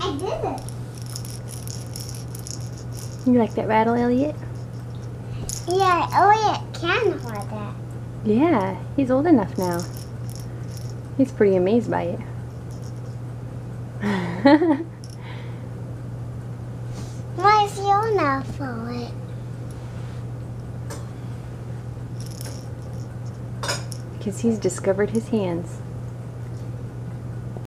I did it. You like that rattle, Elliot? Yeah, Elliot can hold that. Yeah, he's old enough now. He's pretty amazed by it. Why is he old enough for it? Because he's discovered his hands.